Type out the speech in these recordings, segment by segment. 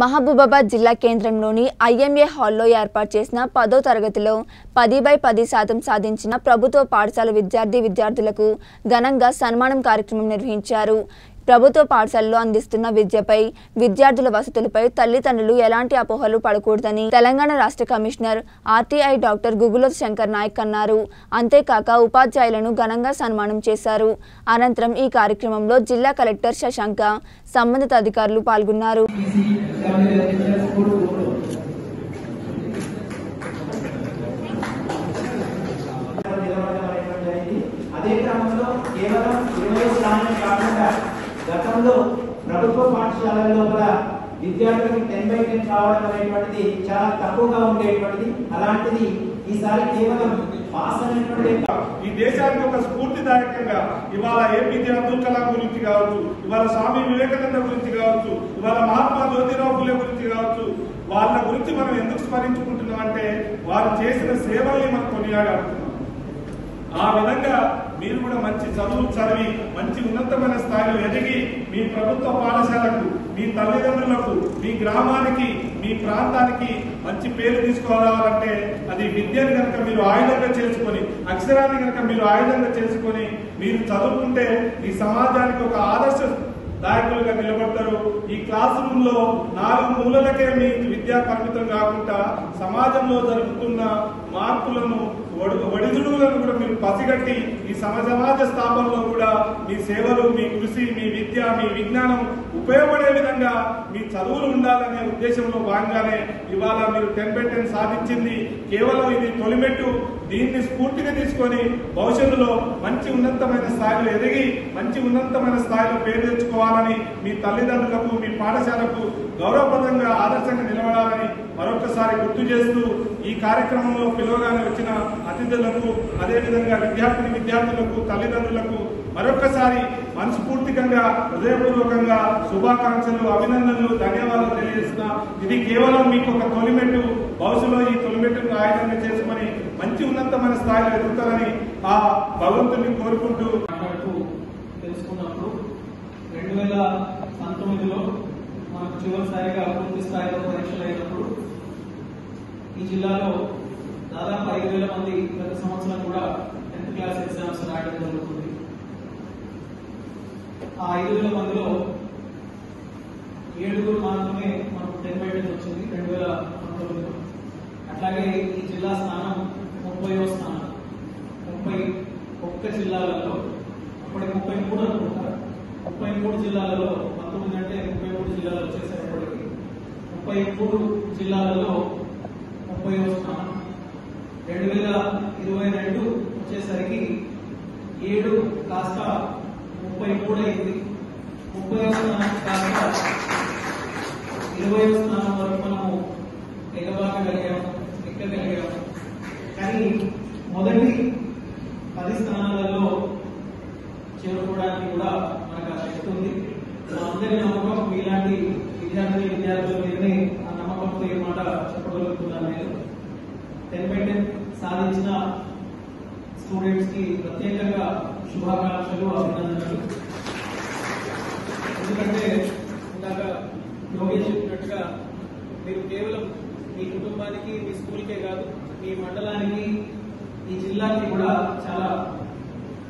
మహబూబాబాద్ జిల్లా కేంద్రంలోని ఐఎంఏ హాల్లో ఏర్పాటు చేసిన పదో తరగతిలో పది బై పది శాతం సాధించిన ప్రభుత్వ పాఠశాల విద్యార్థి విద్యార్థులకు ఘనంగా సన్మానం కార్యక్రమం నిర్వహించారు. ప్రభుత్వ పాఠశాలలో అందిస్తున్న విద్యపై విద్యార్థుల వసతులపై తల్లిదండ్రులు ఎలాంటి అపోహలు పడకూడదని తెలంగాణ రాష్ట్ర commissioner RTI doctor Gugula Shankar Naik అన్నారు. అంతేకాక ఉపాధ్యాయులను ఘనంగా సన్మానం చేశారు. అనంతరం ఈ కార్యక్రమంలో జిల్లా కలెక్టర్ శశాంక సంబంధిత అధికారులు పాల్గొన్నారు. అదే క్రమంలో కేవలం ఇరవై స్థానం కాకుండా గతంలో ప్రభుత్వ పాఠశాలల్లో కూడా విద్యార్థులకు టెన్ బై టెన్ రావడం అనేటువంటిది చాలా తక్కువగా ఉండేటువంటిది. అలాంటిది ఈసారి కేవలం పాస్ అనేటువంటి ఈ దేశానికి ఒక స్ఫూర్తిదాయకంగా ఇవాళ ఏపీజే అబ్దుల్ కలాం గురించి కావచ్చు ఇవాళ స్వామి వివేకానంద గురించి కావచ్చు ఇవాళ మహాత్మా జ్యోతిరావు ఫులే గురించి కావచ్చు వాళ్ళ గురించి మనం ఎందుకు స్మరించుకుంటున్నాం అంటే వారు చేసిన సేవల్ని మనం కొనియాడాడుతున్నాం ఆ విధంగా మీరు కూడా మంచి చదువు చదివి మంచి ఉన్నతమైన స్థాయిలో ఎదిగి మీ ప్రభుత్వ పాఠశాలకు మీ తల్లిదండ్రులకు మీ గ్రామానికి మీ ప్రాంతానికి మంచి పేరు తీసుకురావాలంటే అది విద్యను కనుక మీరు ఆయుధంగా చేసుకొని అక్షరాన్ని కనుక మీరు ఆయుధంగా చేసుకొని మీరు చదువుకుంటే ఈ సమాజానికి ఒక ఆదర్శ దాయకులుగా నిలబడతారు. ఈ క్లాస్ రూమ్లో నాలుగు మూలలకే మీ విద్యా పరిమితం కాకుండా సమాజంలో జరుగుతున్న మార్పులను ఒడిదుడులను కూడా మీరు పసిగట్టి ఈ సమ సమాజ స్థాపనలో కూడా మీ సేవలు మీ కృషి మీ విద్య మీ విజ్ఞానం ఉపయోగపడే విధంగా మీ చదువులు ఉండాలనే ఉద్దేశంలో భాగంగానే ఇవాళ మీరు టెన్ బై టెన్ సాధించింది. కేవలం ఇది తొలిమెట్టు. దీన్ని స్ఫూర్తిగా తీసుకొని భవిష్యత్తులో మంచి ఉన్నతమైన స్థాయిలో ఎదిగి మంచి ఉన్నతమైన స్థాయిలో పేరు తెచ్చుకోవాలని మీ తల్లిదండ్రులకు మీ పాఠశాలకు గౌరవప్రదంగా ఆదర్శంగా నిలబడాలని మరొకసారి గుర్తు చేస్తూ ఈ కార్యక్రమంలో పిలువగానే వచ్చిన అతిథులకు అదేవిధంగా విద్యార్థిని విద్యార్థులకు తల్లిదండ్రులకు మరొకసారి మనస్ఫూర్తికంగా హృదయపూర్వకంగా శుభాకాంక్షలు అభినందనలు ధన్యవాదాలు తెలియజేస్తున్నా. ఇది కేవలం మీకు ఒక తొలిమెట్టు భవిష్యత్తులో ఈ తొలిమెట్టును ఆయుధంగా చేసుకుని మంచి ఉన్నతమైన స్థాయిలో ఎదుగుతారని ఆ భగవంతుని కోరుకుంటూ తెలుసుకున్నప్పుడు రెండు వేల పంతొమ్మిదిలో మనకు చివరిసారిగా పూర్తి స్థాయిలో పరీక్షలు అయినప్పుడు ఈ జిల్లాలో దాదాపు ఐదు వేల మంది ప్రతి సంవత్సరం కూడా టెన్త్ క్లాస్ ఎగ్జామ్స్ రాయడం జరుగుతుంది. ఆ ఐదు వేల మందిలో ఏడుగురు మాత్రమే మనకు టెన్ బై టెన్ వచ్చింది రెండు వేల పంతొమ్మిదిలో. అట్లాగే ఈ జిల్లా స్థానం ముప్పైవ స్థానం. ముప్పై ఒక్క జిల్లాలలో అప్పటికి ముప్పై మూడు అనుకుంటారు ముప్పై మూడు జిల్లాలలో పంతొమ్మిది అంటే ముప్పై మూడు జిల్లాలు వచ్చేసేటప్పటికి ముప్పై మూడు జిల్లాలలో ముప్పై స్థానం. రెండు వేల ఇరవై రెండు వచ్చేసరికి ఏడు కాస్త ముప్పై మూడు అయింది. ముప్పై స్థానం కాస్త ఇరవై స్థానం వరకు మనము ఎగబాకగలిగాము ఎక్కగలిగాము. కానీ మొదటి పది స్థానాలలో చేరుకోవడానికి కూడా మనకు ఆ శక్తి ఉంది. అందరి నమ్మకం మీలాంటి విద్యార్థి విద్యార్థుల మీదనే ఆ మాట చెప్పగలుగుతున్నాను నేను టెన్ బై టెన్ సాధించిన స్టూడెంట్స్కి ప్రత్యేకంగా శుభాకాంక్షలు అభినందనలు. ఎందుకంటే ఇందాక యోగేష్ చెప్పినట్టుగా మీరు కేవలం మీ కుటుంబానికి మీ స్కూల్కే కాదు మీ మండలానికి ఈ జిల్లాకి కూడా చాలా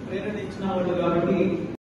ప్రేరణ ఇచ్చిన వాళ్ళు కాబట్టి